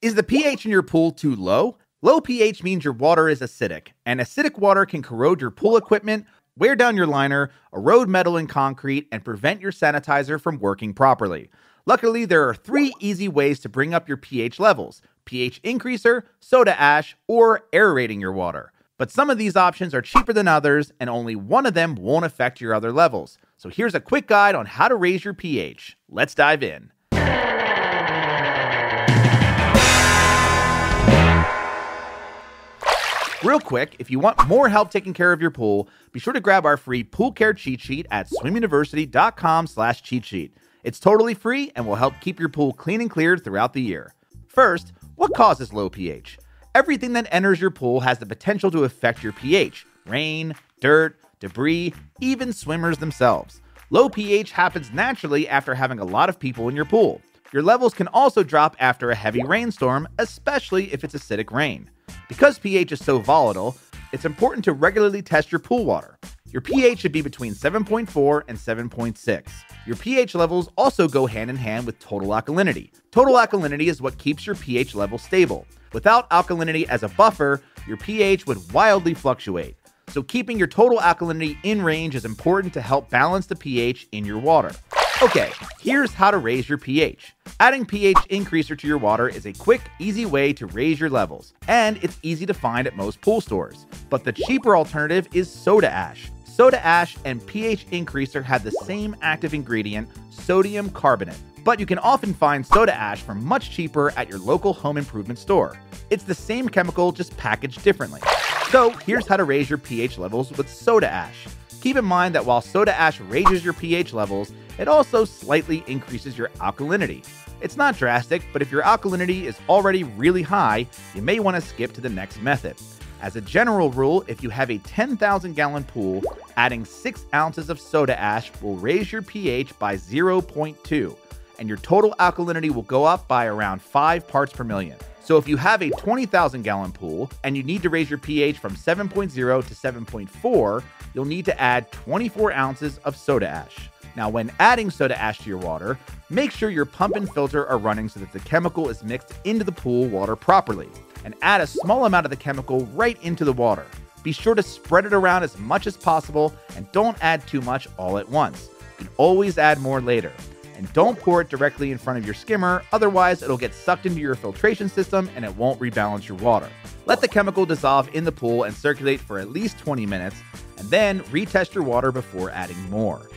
Is the pH in your pool too low? Low pH means your water is acidic, and acidic water can corrode your pool equipment, wear down your liner, erode metal and concrete, and prevent your sanitizer from working properly. Luckily, there are three easy ways to bring up your pH levels pH increaser, soda ash, or aerating your water. But some of these options are cheaper than others, and only one of them won't affect your other levels. So here's a quick guide on how to raise your pH. Let's dive in. Real quick, if you want more help taking care of your pool, be sure to grab our free pool care cheat sheet at swimuniversity.com slash cheat sheet. It's totally free and will help keep your pool clean and cleared throughout the year. First, what causes low pH? Everything that enters your pool has the potential to affect your pH. Rain, dirt, debris, even swimmers themselves. Low pH happens naturally after having a lot of people in your pool. Your levels can also drop after a heavy rainstorm, especially if it's acidic rain. Because pH is so volatile, it's important to regularly test your pool water. Your pH should be between 7.4 and 7.6. Your pH levels also go hand in hand with total alkalinity. Total alkalinity is what keeps your pH level stable. Without alkalinity as a buffer, your pH would wildly fluctuate. So, keeping your total alkalinity in range is important to help balance the pH in your water. Okay, here's how to raise your pH. Adding pH increaser to your water is a quick, easy way to raise your levels, and it's easy to find at most pool stores. But the cheaper alternative is soda ash. Soda ash and pH increaser have the same active ingredient, sodium carbonate, but you can often find soda ash for much cheaper at your local home improvement store. It's the same chemical, just packaged differently. So here's how to raise your pH levels with soda ash. Keep in mind that while soda ash raises your pH levels, it also slightly increases your alkalinity. It's not drastic, but if your alkalinity is already really high, you may want to skip to the next method. As a general rule, if you have a 10,000 gallon pool, adding 6 ounces of soda ash will raise your pH by 0.2, and your total alkalinity will go up by around 5 parts per million. So if you have a 20,000 gallon pool and you need to raise your pH from 7.0 to 7.4, you'll need to add 24 ounces of soda ash. Now, when adding soda ash to your water, make sure your pump and filter are running so that the chemical is mixed into the pool water properly. And add a small amount of the chemical right into the water. Be sure to spread it around as much as possible and don't add too much all at once. You can always add more later and don't pour it directly in front of your skimmer, otherwise, it'll get sucked into your filtration system and it won't rebalance your water. Let the chemical dissolve in the pool and circulate for at least 20 minutes, and then retest your water before adding more.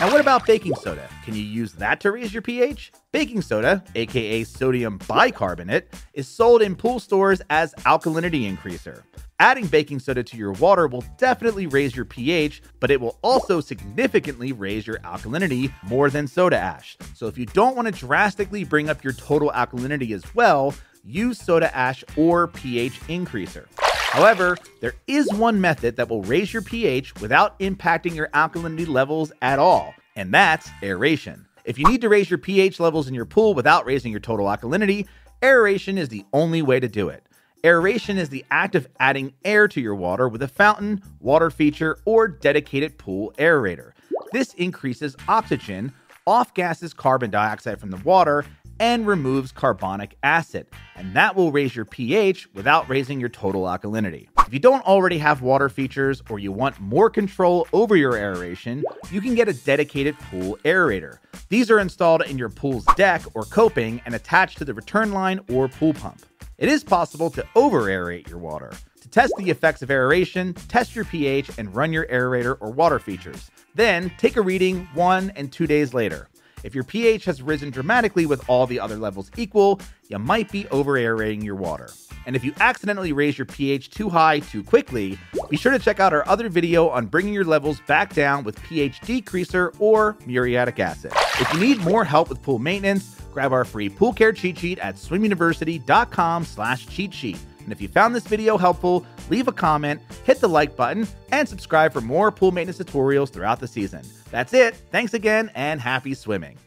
Now, what about baking soda? Can you use that to raise your pH? Baking soda, aka sodium bicarbonate, is sold in pool stores as alkalinity increaser. Adding baking soda to your water will definitely raise your pH, but it will also significantly raise your alkalinity more than soda ash. So if you don't want to drastically bring up your total alkalinity as well, use soda ash or pH increaser. However, there is one method that will raise your pH without impacting your alkalinity levels at all, and that's aeration. If you need to raise your pH levels in your pool without raising your total alkalinity, aeration is the only way to do it. Aeration is the act of adding air to your water with a fountain, water feature, or dedicated pool aerator. This increases oxygen, off gases carbon dioxide from the water, and removes carbonic acid. And that will raise your pH without raising your total alkalinity. If you don't already have water features or you want more control over your aeration, you can get a dedicated pool aerator. These are installed in your pool's deck or coping and attached to the return line or pool pump. It is possible to over aerate your water. To test the effects of aeration, test your pH and run your aerator or water features. Then take a reading one and two days later. If your pH has risen dramatically with all the other levels equal, you might be over aerating your water. And if you accidentally raise your pH too high too quickly, be sure to check out our other video on bringing your levels back down with pH decreaser or muriatic acid. If you need more help with pool maintenance, grab our free pool care cheat sheet at swimuniversity.com slash cheat sheet. And if you found this video helpful, leave a comment, hit the like button, and subscribe for more pool maintenance tutorials throughout the season. That's it. Thanks again, and happy swimming.